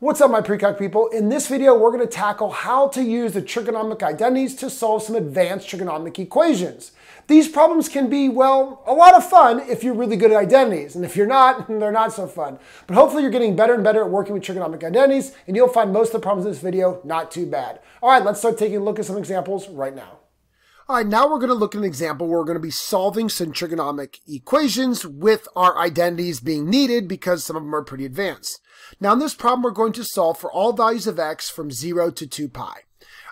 What's up my Precalc people? In this video we're going to tackle how to use the trigonomic identities to solve some advanced trigonomic equations. These problems can be, well, a lot of fun if you're really good at identities, and if you're not, they're not so fun. But hopefully you're getting better and better at working with trigonomic identities, and you'll find most of the problems in this video not too bad. All right, let's start taking a look at some examples right now. All right, now we're going to look at an example where we're going to be solving some trigonomic equations with our identities being needed because some of them are pretty advanced. Now in this problem, we're going to solve for all values of x from 0 to 2 pi.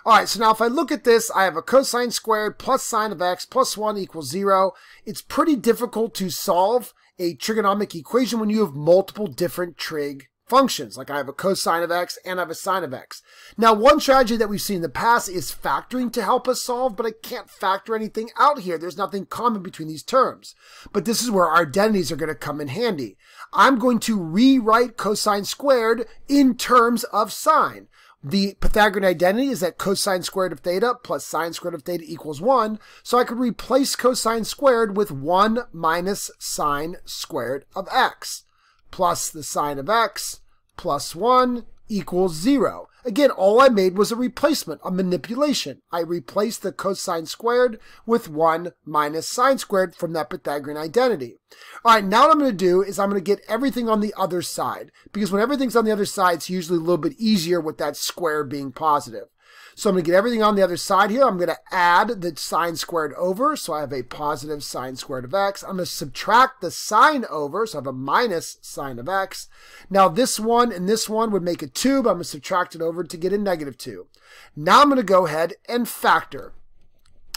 All right, so now if I look at this, I have a cosine squared plus sine of x plus 1 equals 0. It's pretty difficult to solve a trigonomic equation when you have multiple different trig functions. Like I have a cosine of x and I have a sine of x. Now, one strategy that we've seen in the past is factoring to help us solve, but I can't factor anything out here. There's nothing common between these terms. But this is where our identities are going to come in handy. I'm going to rewrite cosine squared in terms of sine. The Pythagorean identity is that cosine squared of theta plus sine squared of theta equals 1. So I could replace cosine squared with 1 minus sine squared of x plus the sine of x plus 1 equals 0. Again, all I made was a replacement, a manipulation. I replaced the cosine squared with 1 minus sine squared from that Pythagorean identity. All right, now what I'm going to do is I'm going to get everything on the other side, because when everything's on the other side, it's usually a little bit easier with that square being positive. So I'm going to get everything on the other side here. I'm going to add the sine squared over. So I have a positive sine squared of x. I'm going to subtract the sine over. So I have a minus sine of x. Now this one and this one would make a 2, but I'm going to subtract it over to get a negative 2. Now I'm going to go ahead and factor.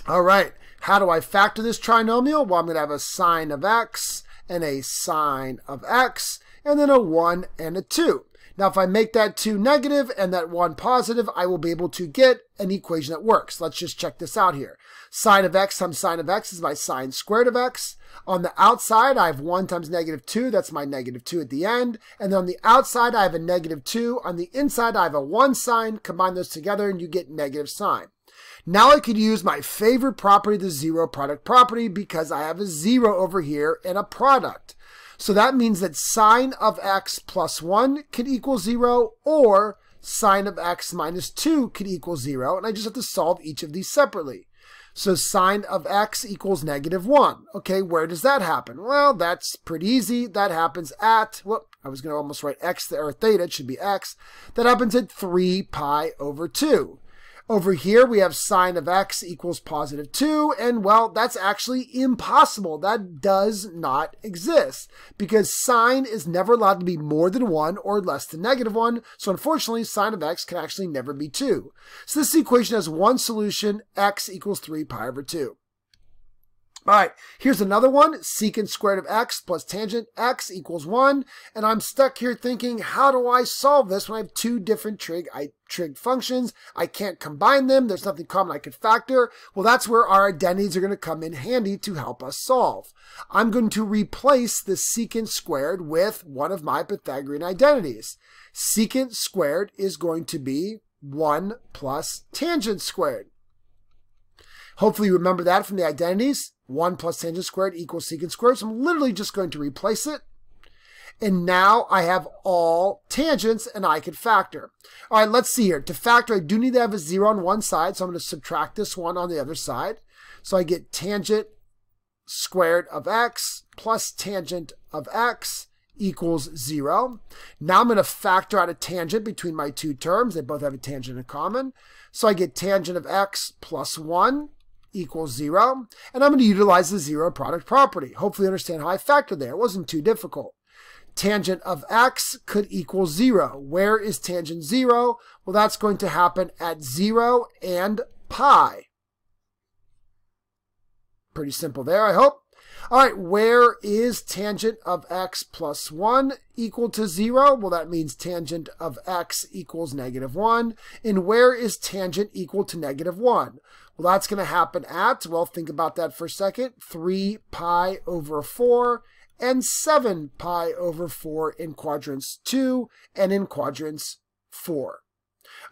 All right, how do I factor this trinomial? Well, I'm going to have a sine of x and a sine of x, and then a 1 and a 2. Now, if I make that 2 negative and that 1 positive, I will be able to get an equation that works. Let's just check this out here. Sine of x times sine of x is my sine squared of x. On the outside, I have 1 times negative 2. That's my negative 2 at the end. And then on the outside, I have a negative 2. On the inside, I have a 1 sine. Combine those together and you get negative sine. Now I could use my favorite property, the zero product property, because I have a zero over here and a product. So that means that sine of x plus 1 can equal 0 or sine of x minus 2 can equal 0. And I just have to solve each of these separately. So sine of x equals negative 1. Okay, where does that happen? Well, that's pretty easy. That happens at, whoop, I was going to almost write x there, or theta, it should be x. That happens at 3 pi over 2. Over here, we have sine of x equals positive 2, and well, that's actually impossible. That does not exist because sine is never allowed to be more than 1 or less than negative 1, so unfortunately, sine of x can actually never be 2. So this equation has one solution, x equals 3 pi over 2. All right, here's another one. Secant squared of x plus tangent x equals 1. And I'm stuck here thinking, how do I solve this when I have two different trig, I, trig functions? I can't combine them. There's nothing common I could factor. Well, that's where our identities are going to come in handy to help us solve. I'm going to replace the secant squared with one of my Pythagorean identities. Secant squared is going to be 1 plus tangent squared. Hopefully you remember that from the identities. 1 plus tangent squared equals secant squared. So I'm literally just going to replace it. And now I have all tangents and I can factor. All right, let's see here. To factor, I do need to have a 0 on one side. So I'm going to subtract this one on the other side. So I get tangent squared of x plus tangent of x equals 0. Now I'm going to factor out a tangent between my two terms. They both have a tangent in common. So I get tangent of x plus 1 equals 0. And I'm going to utilize the zero product property. Hopefully you understand how I factored there. It wasn't too difficult. Tangent of x could equal 0. Where is tangent 0? Well, that's going to happen at 0 and pi. Pretty simple there, I hope. All right, where is tangent of x plus 1 equal to 0? Well, that means tangent of x equals negative 1. And where is tangent equal to negative 1? Well, that's going to happen at, well, think about that for a second, 3 pi over 4 and 7 pi over 4 in quadrants 2 and in quadrants 4.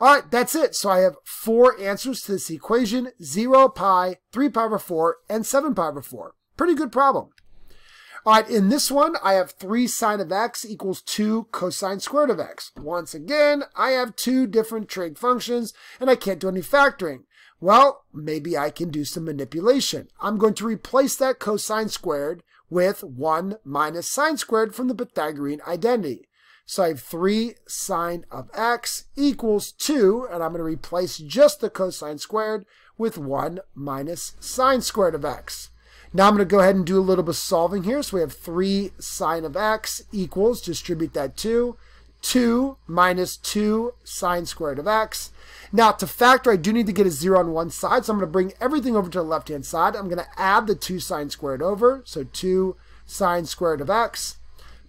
All right, that's it. So I have four answers to this equation, 0 pi, 3 pi over 4, and 7 pi over 4. Pretty good problem. All right, in this one, I have 3 sine of x equals 2 cosine squared of x. Once again, I have two different trig functions, and I can't do any factoring. Well, maybe I can do some manipulation. I'm going to replace that cosine squared with 1 minus sine squared from the Pythagorean identity. So I have 3 sine of x equals 2, and I'm going to replace just the cosine squared with 1 minus sine squared of x. Now I'm going to go ahead and do a little bit of solving here. So we have 3 sine of x equals, distribute that 2, 2 minus 2 sine squared of x. Now to factor, I do need to get a 0 on one side, so I'm going to bring everything over to the left-hand side. I'm going to add the 2 sine squared over, so 2 sine squared of x,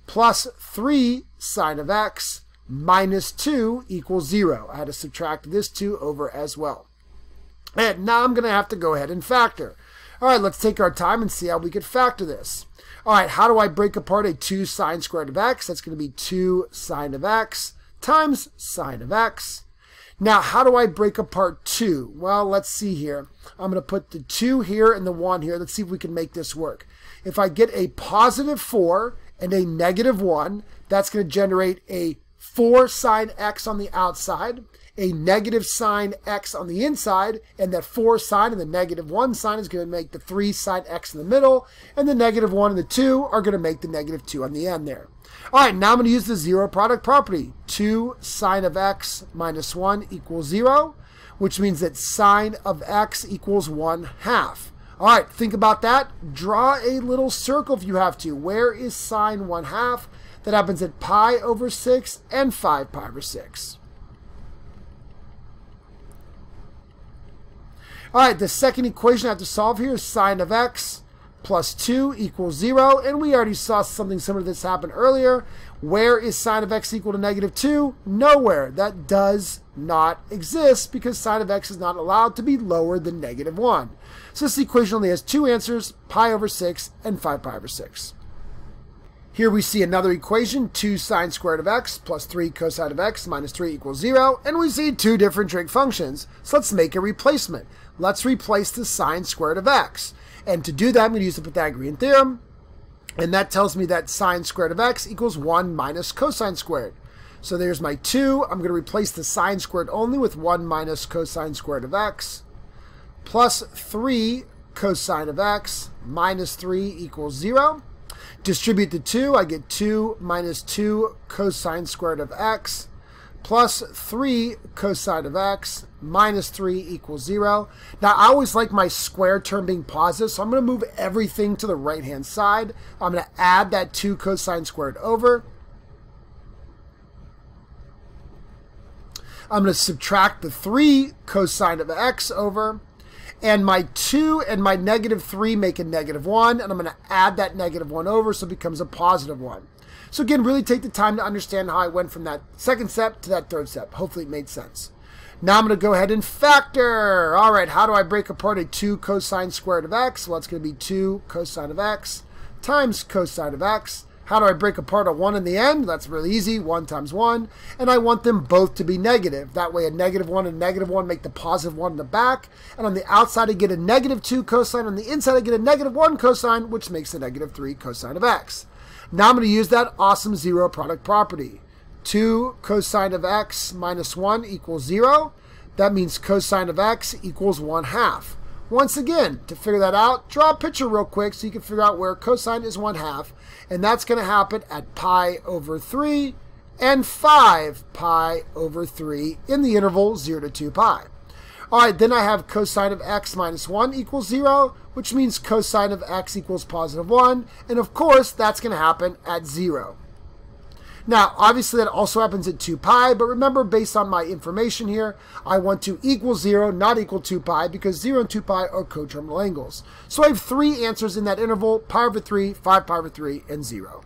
plus 3 sine of x minus 2 equals 0. I had to subtract this 2 over as well. And now I'm going to have to go ahead and factor. All right, let's take our time and see how we could factor this. All right, how do I break apart a 2 sine squared of x? That's going to be 2 sine of x times sine of x. Now, how do I break apart 2? Well, let's see here. I'm going to put the 2 here and the 1 here. Let's see if we can make this work. If I get a positive 4 and a negative 1, that's going to generate a 4 sine x on the outside a negative sine x on the inside, and that 4 sine and the negative 1 sine is going to make the 3 sine x in the middle, and the negative 1 and the 2 are going to make the negative 2 on the end there. All right, now I'm going to use the zero product property. 2 sine of x minus 1 equals 0, which means that sine of x equals 1 half. All right, think about that. Draw a little circle if you have to. Where is sine 1 half? That happens at pi over 6 and 5 pi over 6. All right, the second equation I have to solve here is sine of x plus 2 equals 0. And we already saw something similar to this happen earlier. Where is sine of x equal to negative 2? Nowhere. That does not exist because sine of x is not allowed to be lower than negative 1. So this equation only has two answers, pi over 6 and 5 pi over 6. Here we see another equation, 2 sine squared of x plus 3 cosine of x minus 3 equals 0, and we see two different trig functions. So let's make a replacement let's replace the sine squared of x. And to do that, I'm going to use the Pythagorean theorem. And that tells me that sine squared of x equals 1 minus cosine squared. So there's my 2. I'm going to replace the sine squared only with 1 minus cosine squared of x. Plus 3 cosine of x minus 3 equals 0. Distribute the 2. I get 2 minus 2 cosine squared of x plus 3 cosine of x minus 3 equals 0. Now, I always like my square term being positive, so I'm going to move everything to the right-hand side. I'm going to add that 2 cosine squared over. I'm going to subtract the 3 cosine of x over. And my 2 and my negative 3 make a negative 1. And I'm going to add that negative 1 over so it becomes a positive 1. So again, really take the time to understand how I went from that second step to that third step. Hopefully it made sense. Now I'm going to go ahead and factor. All right, how do I break apart a 2 cosine squared of x? Well, it's going to be 2 cosine of x times cosine of x. How do I break apart a 1 in the end? That's really easy. 1 times 1. And I want them both to be negative. That way a negative 1 and a negative 1 make the positive 1 in the back. And on the outside I get a negative 2 cosine. On the inside I get a negative 1 cosine, which makes a negative 3 cosine of x. Now I'm going to use that awesome zero product property. 2 cosine of x minus 1 equals 0. That means cosine of x equals 1 half. Once again, to figure that out, draw a picture real quick so you can figure out where cosine is 1 half. And that's going to happen at pi over 3 and 5 pi over 3 in the interval 0 to 2 pi. All right, then I have cosine of x minus 1 equals 0, which means cosine of x equals positive 1. And of course, that's going to happen at 0. Now, obviously that also happens at 2 pi, but remember, based on my information here, I want to equal 0, not equal 2 pi, because 0 and 2 pi are coterminal angles. So I have three answers in that interval, pi over 3, 5 pi over 3, and 0. All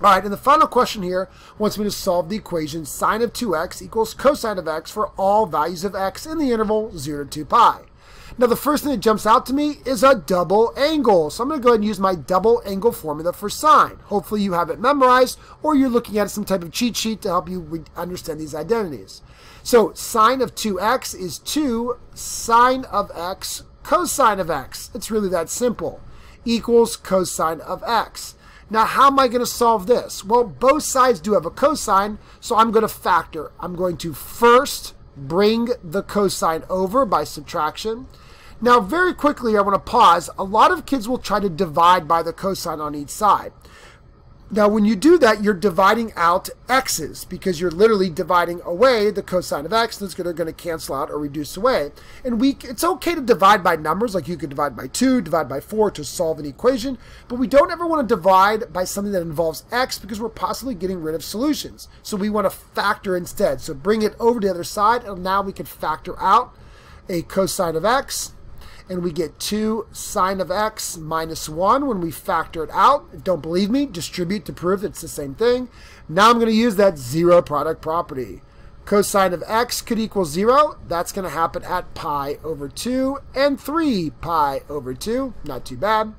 right, and the final question here wants me to solve the equation sine of 2x equals cosine of x for all values of x in the interval 0 to 2 pi. Now the first thing that jumps out to me is a double angle. So I'm going to go ahead and use my double angle formula for sine. Hopefully you have it memorized or you're looking at some type of cheat sheet to help you understand these identities. So sine of 2x is 2 sine of x cosine of x. It's really that simple. equals cosine of x. Now, how am I going to solve this? Well, both sides do have a cosine, so I'm going to factor. I'm going to first bring the cosine over by subtraction. Now, very quickly, I want to pause. A lot of kids will try to divide by the cosine on each side. Now, when you do that, you're dividing out x's because you're literally dividing away the cosine of x that's going to cancel out or reduce away. And we, it's okay to divide by numbers, like you could divide by 2, divide by 4 to solve an equation, but we don't ever want to divide by something that involves x because we're possibly getting rid of solutions. So we want to factor instead. So bring it over to the other side, and now we can factor out a cosine of x and we get 2 sine of x minus 1 when we factor it out. Don't believe me? Distribute to prove it's the same thing. Now I'm going to use that zero product property. Cosine of x could equal 0. That's going to happen at pi over 2 and 3 pi over 2. Not too bad.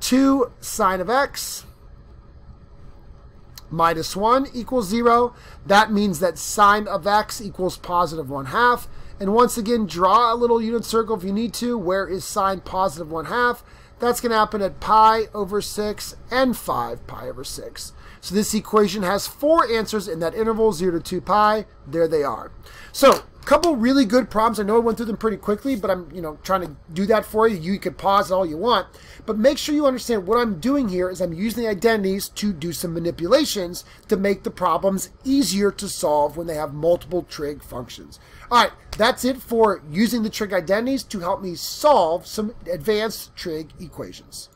2 sine of x minus 1 equals 0. That means that sine of x equals positive 1 half. And once again, draw a little unit circle if you need to. Where is sine positive 1 half? That's going to happen at pi over 6 and 5 pi over 6. So this equation has four answers in that interval, 0 to 2 pi. There they are. So a couple really good problems. I know I went through them pretty quickly, but I'm you know trying to do that for you. You could pause all you want, but make sure you understand what I'm doing here is I'm using identities to do some manipulations to make the problems easier to solve when they have multiple trig functions. All right, that's it for using the trig identities to help me solve some advanced trig equations.